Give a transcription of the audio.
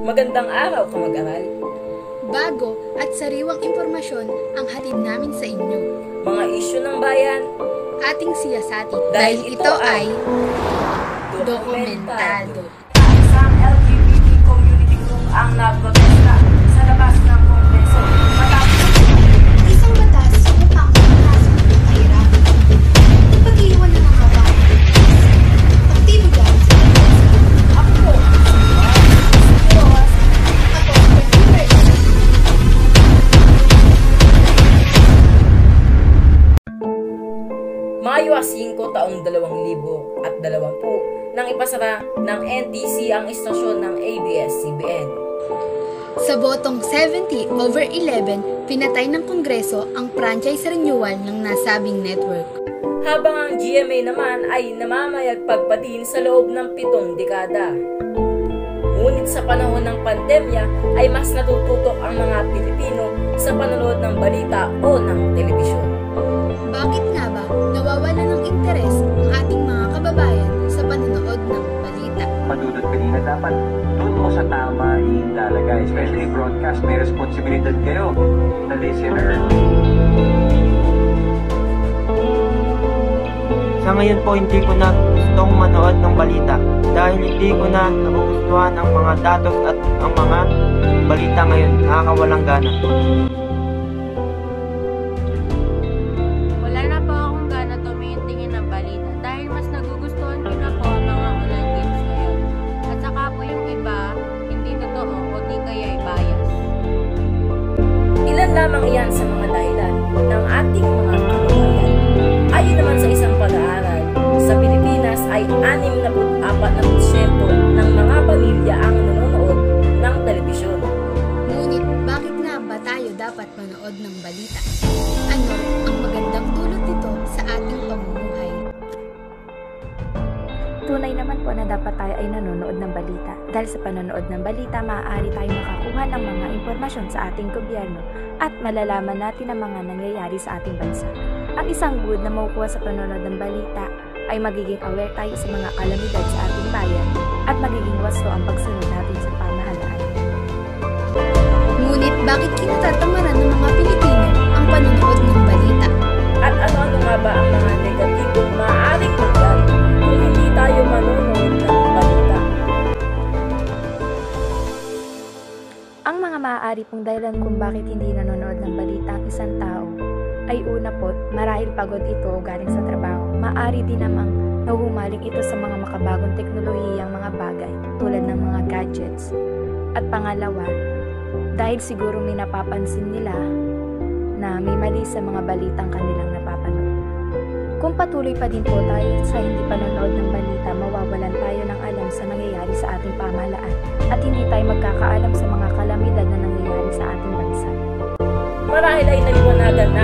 Magandang araw, kamag-aral. Bago at sariwang impormasyon ang hatid namin sa inyo. Mga isyu ng bayan, Ating siyasati Dahil ito ito ay dokumentado. Isang LGBT community group ang nagprotesta Mayo 5 taong 2000 at 20 nang ipasara ng NTC ang istasyon ng ABS-CBN. Sa botong 70 over 11, pinatay ng Kongreso ang franchise renewal ng nasabing network. Habang ang GMA naman ay namamayagpagpatin sa loob ng pitong dekada. Ngunit sa panahon ng pandemya ay mas natututok ang mga Pilipino sa panonood ng balita o ng telebisyon. Bakit nga ba nawawala ng interes ang ating mga kababayan sa panonood ng balita? madudot ka na dapat doon mo sa tama ilalagay. Especially broadcast, may responsibilidad kayo na listener. Sa ngayon po hindi ko na gustong manood ng balita dahil hindi ko na nagugustuhan ang mga datos at ang mga balita ngayon nakakawalang gana. Dapat manood ng balita? Ano ang magandang dulot nito sa ating pamumuhay? Tunay naman po na dapat tayo ay nanonood ng balita. Dahil sa panonood ng balita, maaari tayong makakuha ng mga impormasyon sa ating gobyerno at malalaman natin ang mga nangyayari sa ating bansa. Ang isang good na makukuha sa panonood ng balita ay magiging aware tayo sa mga kalamidad sa ating bayan at magiging wasto ang pagsunod natin sa pamahalaan. Ngunit bakit kinatatamaran ng mga Pilipino ang panonood ng balita? At ano-ano nga ba ang mga negatibong maaaring mangyari kung hindi tayo manonood ng balita? Ang mga maaari pong dahilan kung bakit hindi nanonood ng balita ang isang tao ay una po, marahil pagod ito galing sa trabaho. Maaari din namang nahuhumaling ito sa mga makabagong teknolohiyang mga bagay tulad ng mga gadgets. At pangalawa, dahil siguro may napapansin nila na may mali sa mga balitang kanilang napapanood. Kung patuloy pa din po tayo sa hindi panonood ng balita, mawawalan tayo ng alam sa nangyayari sa ating pamahalaan at hindi tayo magkakaalam sa mga kalamidad na nangyayari sa ating bansa. Marahil ay naliwanagan na